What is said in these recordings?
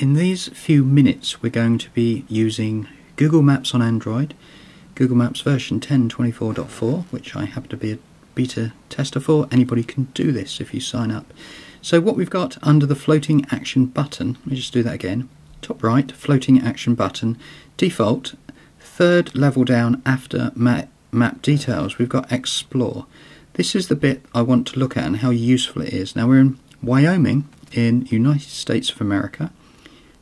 In these few minutes we're going to be using Google Maps on Android, Google Maps version 10.24.4 which I happen to be a beta tester for. Anybody can do this if you sign up. So what we've got under the floating action button, let me just do that again, top right, floating action button, default, third level down after map, map details we've got explore. This is the bit I want to look at and how useful it is. Now we're in Wyoming in United States of America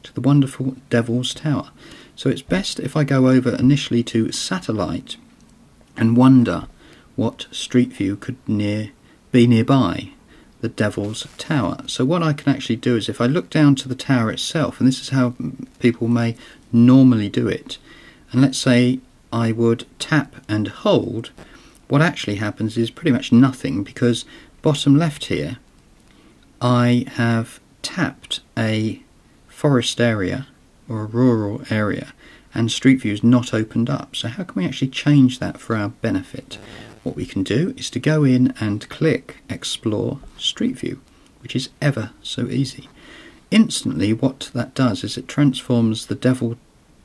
to the wonderful Devil's Tower. So it's best if I go over initially to satellite and wonder what street view could near be nearby the Devil's Tower. So what I can actually do is if I look down to the tower itself, and this is how people may normally do it, and let's say I would tap and hold, what actually happens is pretty much nothing because bottom left here I have tapped a forest area or a rural area and Street View is not opened up. So how can we actually change that for our benefit? What we can do is to go in and click Explore Street View, which is ever so easy. Instantly what that does is it transforms the Devil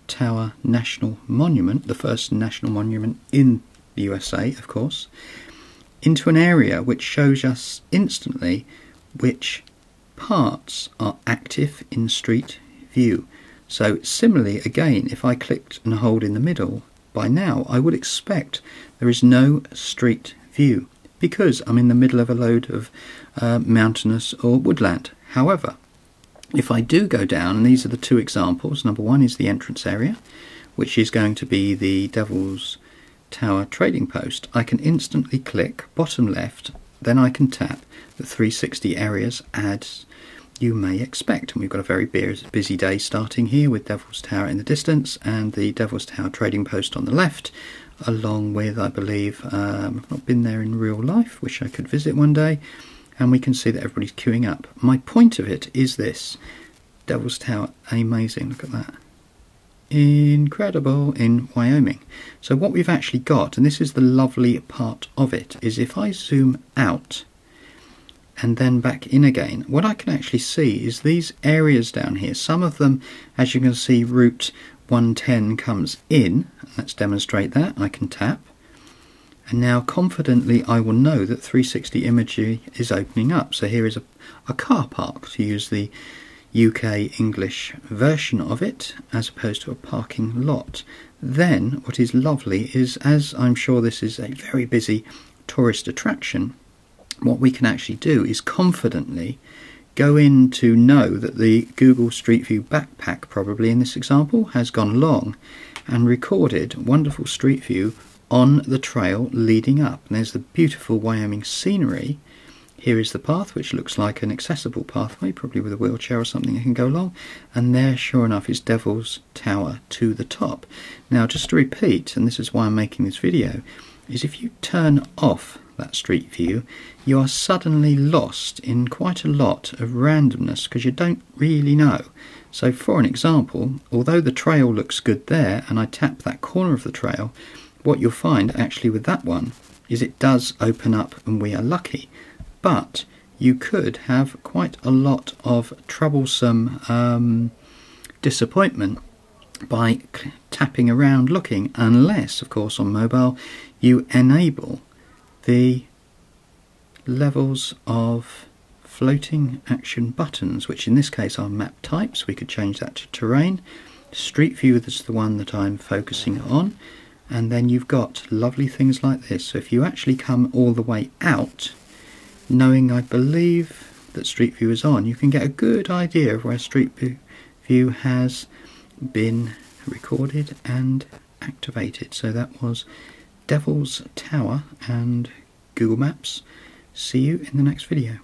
Tower National Monument, the first national monument in the USA of course, into an area which shows us instantly which parts are active in Street View. So similarly, again, if I clicked and hold in the middle, by now I would expect there is no Street View because I'm in the middle of a load of uh, mountainous or woodland. However, if I do go down, and these are the two examples, number one is the entrance area, which is going to be the Devil's Tower trading post, I can instantly click bottom left, then I can tap the 360 areas as you may expect. And we've got a very busy day starting here with Devil's Tower in the distance and the Devil's Tower trading post on the left, along with, I believe, um, I've not been there in real life, wish I could visit one day, and we can see that everybody's queuing up. My point of it is this Devil's Tower, amazing, look at that. Incredible in Wyoming. So, what we've actually got, and this is the lovely part of it, is if I zoom out and then back in again, what I can actually see is these areas down here. Some of them, as you can see, Route 110 comes in. Let's demonstrate that. I can tap. And now confidently I will know that 360 imagery is opening up. So here is a, a car park to use the UK English version of it as opposed to a parking lot. Then what is lovely is as I'm sure this is a very busy tourist attraction, what we can actually do is confidently go in to know that the Google Street View backpack, probably in this example, has gone along and recorded wonderful Street View on the trail leading up. And there's the beautiful Wyoming scenery. Here is the path, which looks like an accessible pathway, probably with a wheelchair or something that can go along. And there, sure enough, is Devil's Tower to the top. Now, just to repeat, and this is why I'm making this video, is if you turn off that street view, you are suddenly lost in quite a lot of randomness because you don't really know. So for an example, although the trail looks good there and I tap that corner of the trail, what you'll find actually with that one is it does open up and we are lucky. But you could have quite a lot of troublesome um, disappointment by tapping around looking unless of course on mobile you enable the levels of floating action buttons, which in this case are map types. We could change that to terrain. Street View is the one that I'm focusing on. And then you've got lovely things like this. So if you actually come all the way out, knowing I believe that Street View is on, you can get a good idea of where Street View has been recorded and activated. So that was Devil's Tower and Google Maps. See you in the next video.